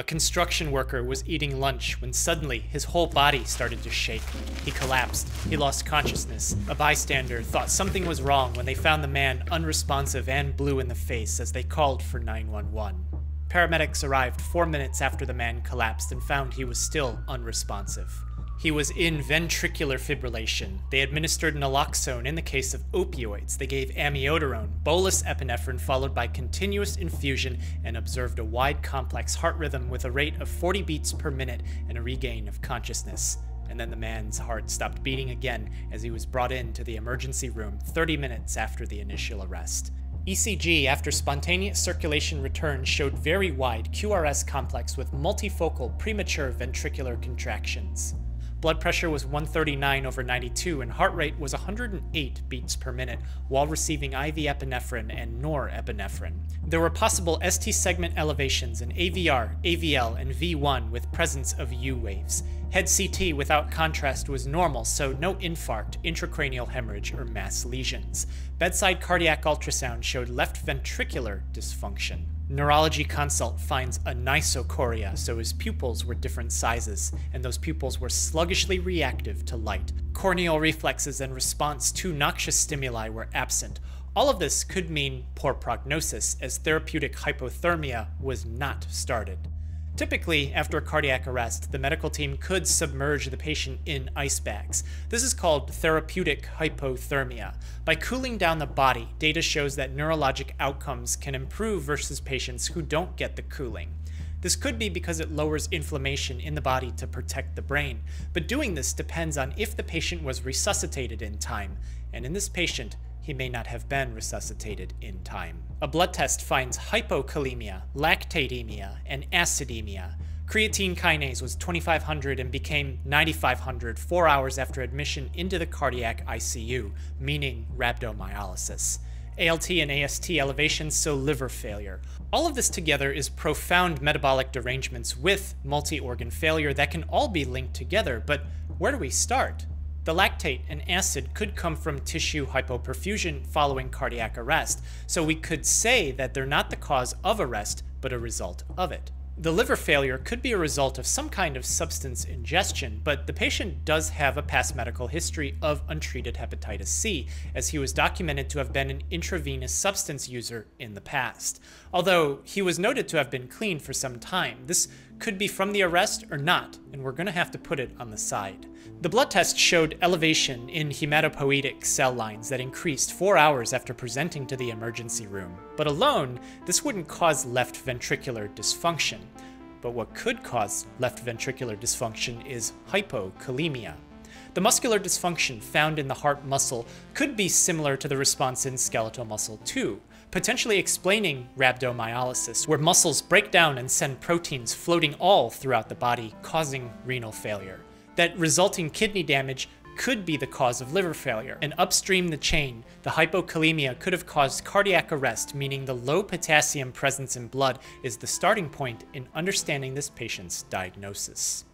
A construction worker was eating lunch when suddenly his whole body started to shake. He collapsed. He lost consciousness. A bystander thought something was wrong when they found the man unresponsive and blue in the face as they called for 911. Paramedics arrived four minutes after the man collapsed and found he was still unresponsive. He was in ventricular fibrillation. They administered naloxone in the case of opioids. They gave amiodarone, bolus epinephrine, followed by continuous infusion, and observed a wide complex heart rhythm with a rate of 40 beats per minute and a regain of consciousness. And then the man's heart stopped beating again as he was brought into the emergency room 30 minutes after the initial arrest. ECG after spontaneous circulation return showed very wide QRS complex with multifocal premature ventricular contractions. Blood pressure was 139 over 92 and heart rate was 108 beats per minute while receiving IV epinephrine and norepinephrine. There were possible ST segment elevations in AVR, AVL, and V1 with presence of U waves. Head CT without contrast was normal, so no infarct, intracranial hemorrhage, or mass lesions. Bedside cardiac ultrasound showed left ventricular dysfunction. Neurology consult finds anisocoria, so his pupils were different sizes, and those pupils were sluggishly reactive to light. Corneal reflexes and response to noxious stimuli were absent. All of this could mean poor prognosis, as therapeutic hypothermia was not started. Typically, after a cardiac arrest, the medical team could submerge the patient in ice bags. This is called therapeutic hypothermia. By cooling down the body, data shows that neurologic outcomes can improve versus patients who don't get the cooling. This could be because it lowers inflammation in the body to protect the brain, but doing this depends on if the patient was resuscitated in time, and in this patient, he may not have been resuscitated in time. A blood test finds hypokalemia, lactatemia, and acidemia. Creatine kinase was 2500 and became 9500 four hours after admission into the cardiac ICU, meaning rhabdomyolysis. ALT and AST elevations, so liver failure. All of this together is profound metabolic derangements with multi organ failure that can all be linked together, but where do we start? The lactate and acid could come from tissue hypoperfusion following cardiac arrest, so we could say that they're not the cause of arrest, but a result of it. The liver failure could be a result of some kind of substance ingestion, but the patient does have a past medical history of untreated hepatitis C, as he was documented to have been an intravenous substance user in the past. Although he was noted to have been clean for some time, this could be from the arrest or not, and we're going to have to put it on the side. The blood test showed elevation in hematopoietic cell lines that increased four hours after presenting to the emergency room. But alone, this wouldn't cause left ventricular dysfunction. But what could cause left ventricular dysfunction is hypokalemia. The muscular dysfunction found in the heart muscle could be similar to the response in skeletal muscle too, potentially explaining rhabdomyolysis, where muscles break down and send proteins floating all throughout the body, causing renal failure. That resulting kidney damage could be the cause of liver failure. And upstream the chain, the hypokalemia could have caused cardiac arrest, meaning the low potassium presence in blood is the starting point in understanding this patient's diagnosis.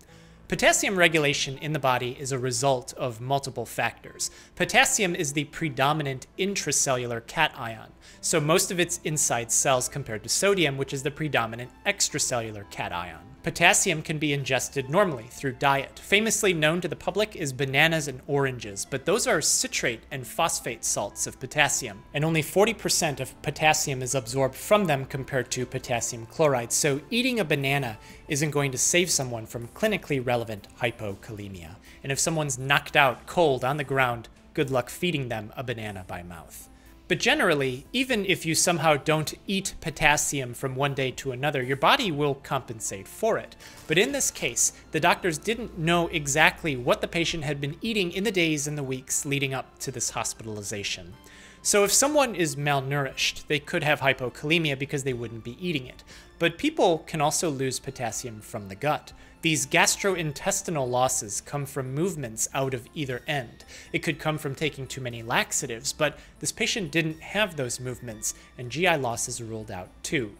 Potassium regulation in the body is a result of multiple factors. Potassium is the predominant intracellular cation, so most of it's inside cells compared to sodium, which is the predominant extracellular cation. Potassium can be ingested normally through diet. Famously known to the public is bananas and oranges, but those are citrate and phosphate salts of potassium, and only 40% of potassium is absorbed from them compared to potassium chloride. So eating a banana isn't going to save someone from clinically relevant hypokalemia. And if someone's knocked out cold on the ground, good luck feeding them a banana by mouth. But generally, even if you somehow don't eat potassium from one day to another, your body will compensate for it. But in this case, the doctors didn't know exactly what the patient had been eating in the days and the weeks leading up to this hospitalization. So if someone is malnourished, they could have hypokalemia because they wouldn't be eating it. But people can also lose potassium from the gut. These gastrointestinal losses come from movements out of either end. It could come from taking too many laxatives, but this patient didn't have those movements, and GI loss is ruled out too.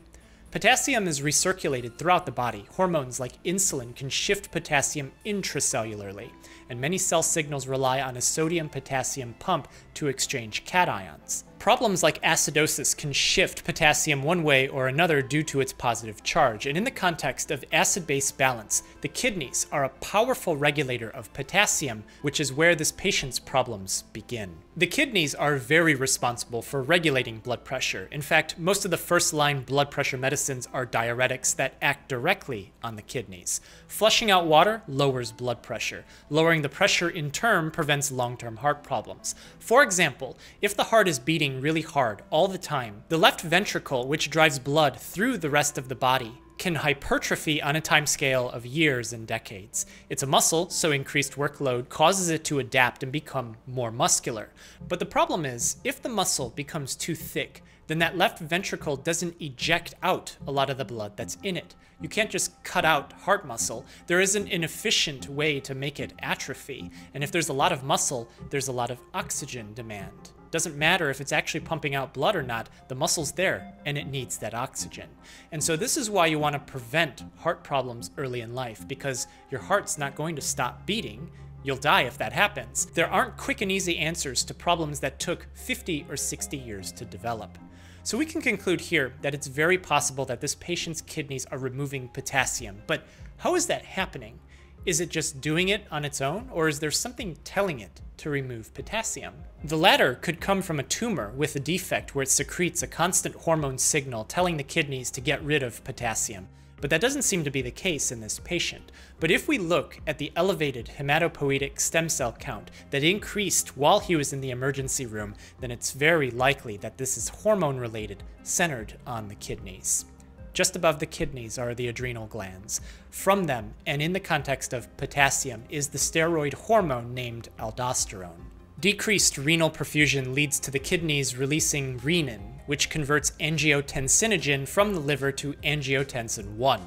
Potassium is recirculated throughout the body. Hormones like insulin can shift potassium intracellularly, and many cell signals rely on a sodium potassium pump to exchange cations. Problems like acidosis can shift potassium one way or another due to its positive charge, and in the context of acid base balance, the kidneys are a powerful regulator of potassium, which is where this patient's problems begin. The kidneys are very responsible for regulating blood pressure. In fact, most of the first line blood pressure medicines are diuretics that act directly on the kidneys. Flushing out water lowers blood pressure. Lowering the pressure in turn prevents long term heart problems. For example, if the heart is beating really hard all the time, the left ventricle, which drives blood through the rest of the body, can hypertrophy on a timescale of years and decades. It's a muscle, so increased workload causes it to adapt and become more muscular. But the problem is, if the muscle becomes too thick, then that left ventricle doesn't eject out a lot of the blood that's in it. You can't just cut out heart muscle. There isn't an efficient way to make it atrophy. And if there's a lot of muscle, there's a lot of oxygen demand. Doesn't matter if it's actually pumping out blood or not, the muscle's there and it needs that oxygen. And so this is why you want to prevent heart problems early in life because your heart's not going to stop beating. You'll die if that happens. There aren't quick and easy answers to problems that took 50 or 60 years to develop. So we can conclude here that it's very possible that this patient's kidneys are removing potassium, but how is that happening? Is it just doing it on its own, or is there something telling it to remove potassium? The latter could come from a tumor with a defect where it secretes a constant hormone signal telling the kidneys to get rid of potassium. But that doesn't seem to be the case in this patient. But if we look at the elevated hematopoietic stem cell count that increased while he was in the emergency room, then it's very likely that this is hormone related, centered on the kidneys. Just above the kidneys are the adrenal glands. From them, and in the context of potassium, is the steroid hormone named aldosterone. Decreased renal perfusion leads to the kidneys releasing renin, which converts angiotensinogen from the liver to angiotensin 1.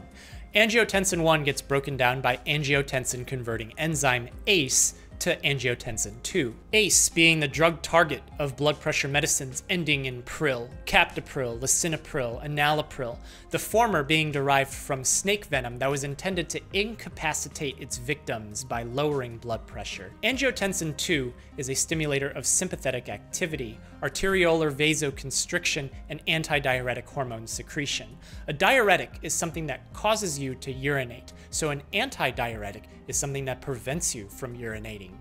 Angiotensin 1 gets broken down by angiotensin converting enzyme ACE to angiotensin 2. ACE being the drug target of blood pressure medicines ending in pril, captopril, lisinopril, enalapril, the former being derived from snake venom that was intended to incapacitate its victims by lowering blood pressure. Angiotensin 2 is a stimulator of sympathetic activity, arteriolar vasoconstriction, and antidiuretic hormone secretion. A diuretic is something that causes you to urinate, so an antidiuretic is something that prevents you from urinating.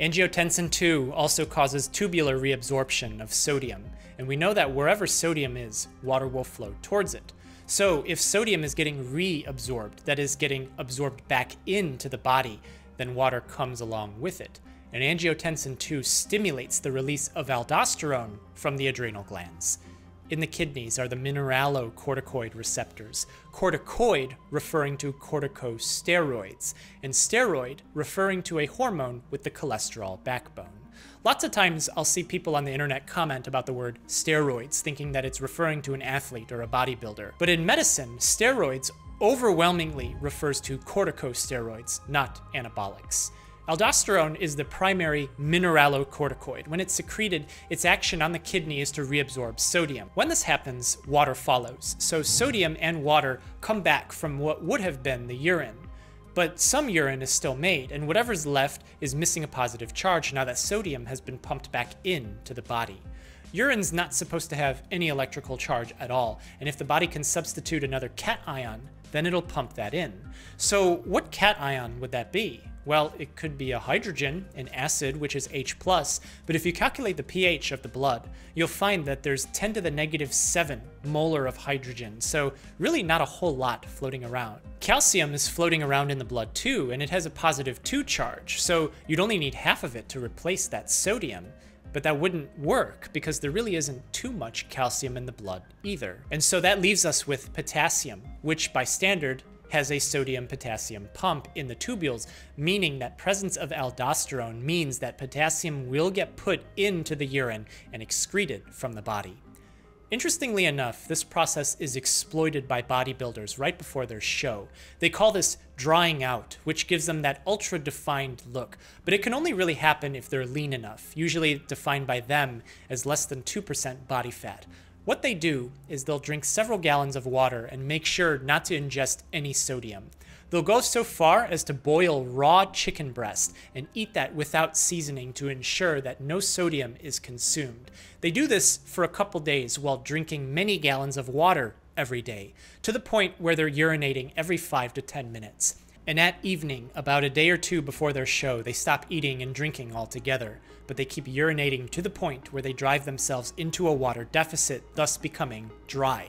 Angiotensin II also causes tubular reabsorption of sodium, and we know that wherever sodium is, water will flow towards it. So if sodium is getting reabsorbed, that is, getting absorbed back into the body, then water comes along with it. And angiotensin II stimulates the release of aldosterone from the adrenal glands in the kidneys are the mineralocorticoid receptors, corticoid referring to corticosteroids, and steroid referring to a hormone with the cholesterol backbone. Lots of times I'll see people on the internet comment about the word steroids, thinking that it's referring to an athlete or a bodybuilder. But in medicine, steroids overwhelmingly refers to corticosteroids, not anabolics. Aldosterone is the primary mineralocorticoid. When it's secreted, its action on the kidney is to reabsorb sodium. When this happens, water follows. So sodium and water come back from what would have been the urine. But some urine is still made, and whatever's left is missing a positive charge now that sodium has been pumped back into the body. Urine's not supposed to have any electrical charge at all, and if the body can substitute another cation, then it'll pump that in. So what cation would that be? Well, it could be a hydrogen, an acid, which is H+, but if you calculate the pH of the blood, you'll find that there's 10 to the negative 7 molar of hydrogen, so really not a whole lot floating around. Calcium is floating around in the blood too, and it has a positive 2 charge, so you'd only need half of it to replace that sodium. But that wouldn't work because there really isn't too much calcium in the blood either. And so that leaves us with potassium, which by standard has a sodium potassium pump in the tubules, meaning that presence of aldosterone means that potassium will get put into the urine and excreted from the body. Interestingly enough, this process is exploited by bodybuilders right before their show. They call this drying out, which gives them that ultra defined look, but it can only really happen if they're lean enough, usually defined by them as less than 2% body fat. What they do is they'll drink several gallons of water and make sure not to ingest any sodium. They'll go so far as to boil raw chicken breast and eat that without seasoning to ensure that no sodium is consumed. They do this for a couple days while drinking many gallons of water every day, to the point where they're urinating every 5 to 10 minutes. And at evening, about a day or two before their show, they stop eating and drinking altogether, but they keep urinating to the point where they drive themselves into a water deficit, thus becoming dry.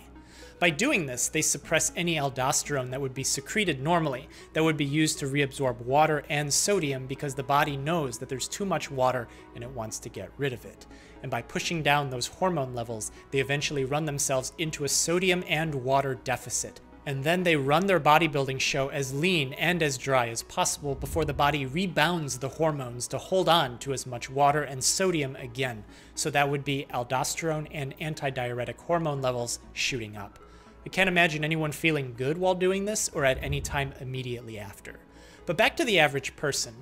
By doing this, they suppress any aldosterone that would be secreted normally, that would be used to reabsorb water and sodium because the body knows that there's too much water and it wants to get rid of it. And by pushing down those hormone levels, they eventually run themselves into a sodium and water deficit, and then they run their bodybuilding show as lean and as dry as possible before the body rebounds the hormones to hold on to as much water and sodium again. So that would be aldosterone and antidiuretic hormone levels shooting up. I can't imagine anyone feeling good while doing this or at any time immediately after. But back to the average person.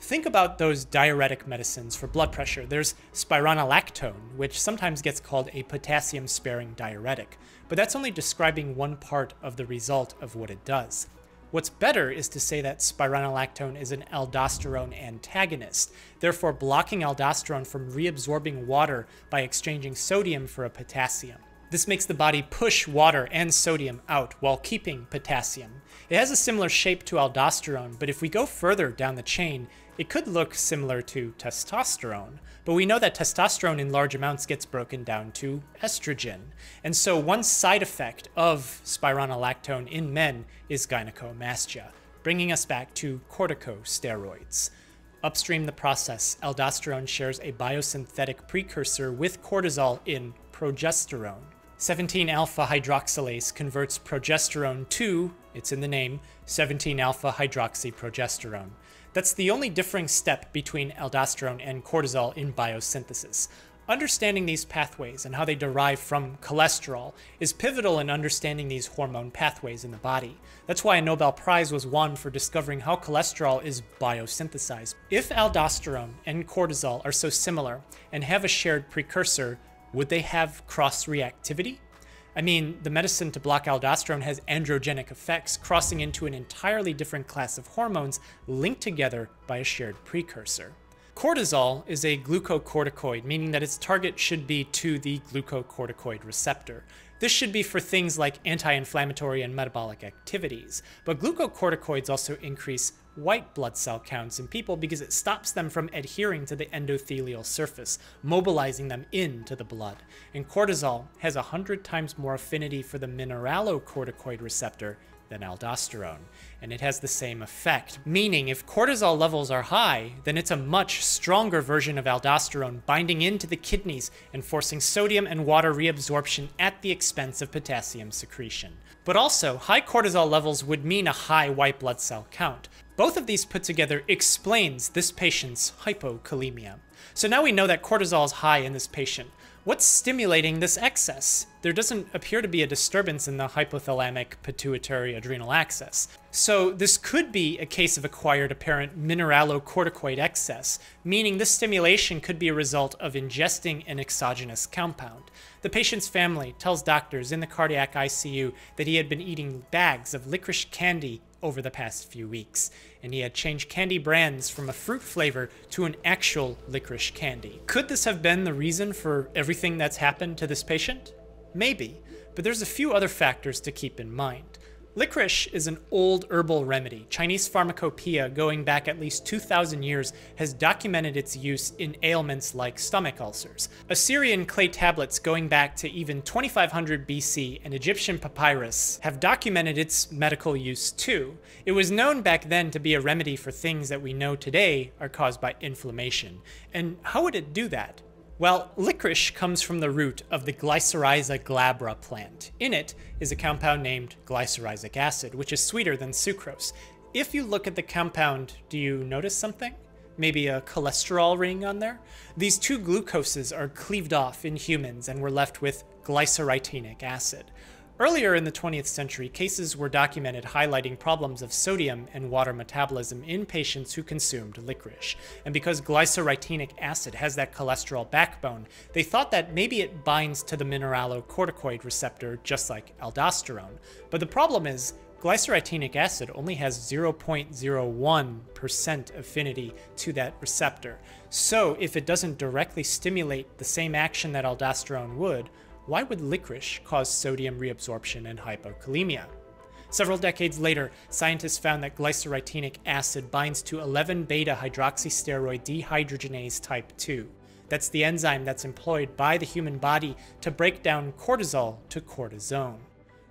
Think about those diuretic medicines for blood pressure. There's spironolactone, which sometimes gets called a potassium sparing diuretic but that's only describing one part of the result of what it does. What's better is to say that spironolactone is an aldosterone antagonist, therefore blocking aldosterone from reabsorbing water by exchanging sodium for a potassium. This makes the body push water and sodium out while keeping potassium. It has a similar shape to aldosterone, but if we go further down the chain, it could look similar to testosterone, but we know that testosterone in large amounts gets broken down to estrogen. And so one side effect of spironolactone in men is gynecomastia, bringing us back to corticosteroids. Upstream the process, aldosterone shares a biosynthetic precursor with cortisol in progesterone. 17 alpha hydroxylase converts progesterone to, it's in the name, 17 alpha hydroxyprogesterone. That's the only differing step between aldosterone and cortisol in biosynthesis. Understanding these pathways and how they derive from cholesterol is pivotal in understanding these hormone pathways in the body. That's why a Nobel Prize was won for discovering how cholesterol is biosynthesized. If aldosterone and cortisol are so similar and have a shared precursor, would they have cross reactivity? I mean, the medicine to block aldosterone has androgenic effects, crossing into an entirely different class of hormones linked together by a shared precursor. Cortisol is a glucocorticoid, meaning that its target should be to the glucocorticoid receptor. This should be for things like anti inflammatory and metabolic activities, but glucocorticoids also increase white blood cell counts in people because it stops them from adhering to the endothelial surface, mobilizing them into the blood. And cortisol has 100 times more affinity for the mineralocorticoid receptor than aldosterone, and it has the same effect. Meaning, if cortisol levels are high, then it's a much stronger version of aldosterone binding into the kidneys and forcing sodium and water reabsorption at the expense of potassium secretion. But also, high cortisol levels would mean a high white blood cell count. Both of these put together explains this patient's hypokalemia. So now we know that cortisol is high in this patient. What's stimulating this excess? There doesn't appear to be a disturbance in the hypothalamic pituitary adrenal axis. So this could be a case of acquired apparent mineralocorticoid excess, meaning this stimulation could be a result of ingesting an exogenous compound. The patient's family tells doctors in the cardiac ICU that he had been eating bags of licorice candy over the past few weeks, and he had changed candy brands from a fruit flavor to an actual licorice candy. Could this have been the reason for everything that's happened to this patient? Maybe, but there's a few other factors to keep in mind. Licorice is an old herbal remedy. Chinese pharmacopoeia, going back at least 2,000 years, has documented its use in ailments like stomach ulcers. Assyrian clay tablets going back to even 2500 BC and Egyptian papyrus have documented its medical use too. It was known back then to be a remedy for things that we know today are caused by inflammation. And how would it do that? Well, licorice comes from the root of the Glycyrrhiza glabra plant. In it is a compound named glycyrrhizic acid, which is sweeter than sucrose. If you look at the compound, do you notice something? Maybe a cholesterol ring on there? These two glucoses are cleaved off in humans and we're left with glycyrrhetinic acid. Earlier in the 20th century, cases were documented highlighting problems of sodium and water metabolism in patients who consumed licorice. And because glycyrrhetinic acid has that cholesterol backbone, they thought that maybe it binds to the mineralocorticoid receptor just like aldosterone. But the problem is, glycyrrhetinic acid only has 0.01% affinity to that receptor. So if it doesn't directly stimulate the same action that aldosterone would, why would licorice cause sodium reabsorption and hypokalemia? Several decades later, scientists found that glycyrrhetinic acid binds to 11 beta hydroxysteroid dehydrogenase type 2. That's the enzyme that's employed by the human body to break down cortisol to cortisone.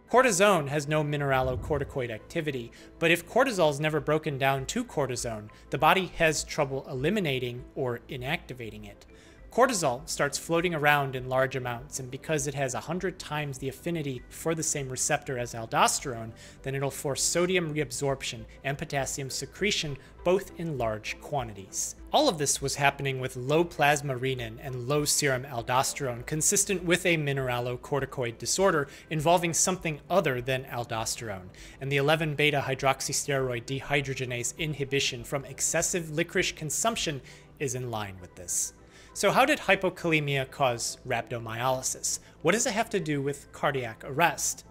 Cortisone has no mineralocorticoid activity, but if cortisol is never broken down to cortisone, the body has trouble eliminating or inactivating it. Cortisol starts floating around in large amounts, and because it has 100 times the affinity for the same receptor as aldosterone, then it'll force sodium reabsorption and potassium secretion both in large quantities. All of this was happening with low plasma renin and low serum aldosterone, consistent with a mineralocorticoid disorder involving something other than aldosterone, and the 11 beta hydroxysteroid dehydrogenase inhibition from excessive licorice consumption is in line with this. So how did hypokalemia cause rhabdomyolysis? What does it have to do with cardiac arrest?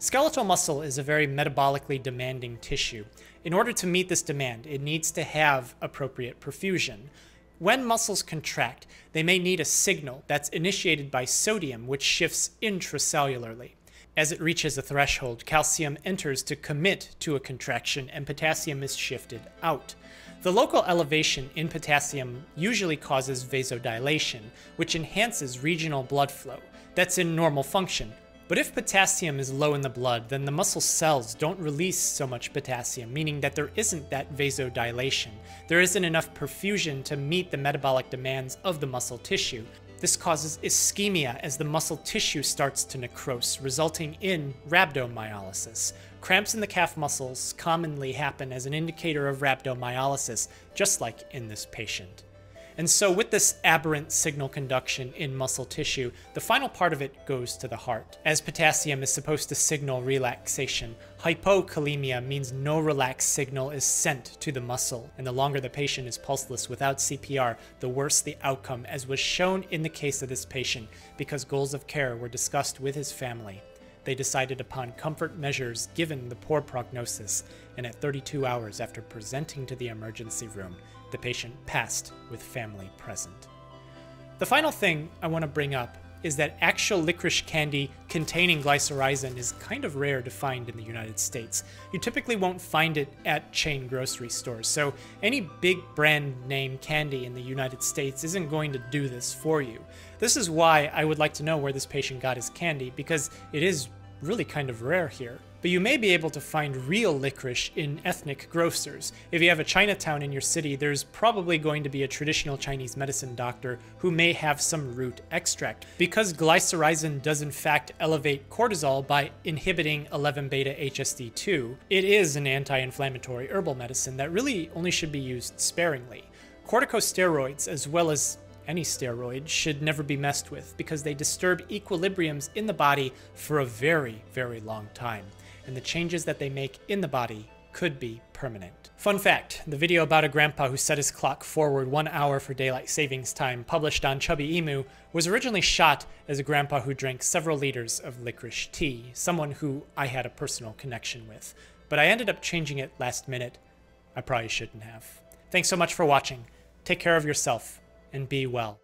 Skeletal muscle is a very metabolically demanding tissue. In order to meet this demand, it needs to have appropriate perfusion. When muscles contract, they may need a signal that's initiated by sodium, which shifts intracellularly. As it reaches a threshold, calcium enters to commit to a contraction and potassium is shifted out. The local elevation in potassium usually causes vasodilation, which enhances regional blood flow. That's in normal function. But if potassium is low in the blood, then the muscle cells don't release so much potassium, meaning that there isn't that vasodilation. There isn't enough perfusion to meet the metabolic demands of the muscle tissue. This causes ischemia as the muscle tissue starts to necrose, resulting in rhabdomyolysis. Cramps in the calf muscles commonly happen as an indicator of rhabdomyolysis, just like in this patient. And so, with this aberrant signal conduction in muscle tissue, the final part of it goes to the heart. As potassium is supposed to signal relaxation, hypokalemia means no relaxed signal is sent to the muscle, and the longer the patient is pulseless without CPR, the worse the outcome, as was shown in the case of this patient, because goals of care were discussed with his family. They decided upon comfort measures given the poor prognosis, and at 32 hours after presenting to the emergency room, the patient passed with family present. The final thing I want to bring up is that actual licorice candy containing glycyrrhizin is kind of rare to find in the United States. You typically won't find it at chain grocery stores, so any big brand name candy in the United States isn't going to do this for you. This is why I would like to know where this patient got his candy, because it is really kind of rare here but you may be able to find real licorice in ethnic grocers. If you have a Chinatown in your city, there's probably going to be a traditional Chinese medicine doctor who may have some root extract. Because glycyrrhizin does in fact elevate cortisol by inhibiting 11 beta HSD2, it is an anti-inflammatory herbal medicine that really only should be used sparingly. Corticosteroids, as well as any steroid should never be messed with because they disturb equilibriums in the body for a very, very long time and the changes that they make in the body could be permanent. Fun fact, the video about a grandpa who set his clock forward one hour for daylight savings time published on Chubby Emu was originally shot as a grandpa who drank several liters of licorice tea, someone who I had a personal connection with. But I ended up changing it last minute. I probably shouldn't have. Thanks so much for watching. Take care of yourself and be well.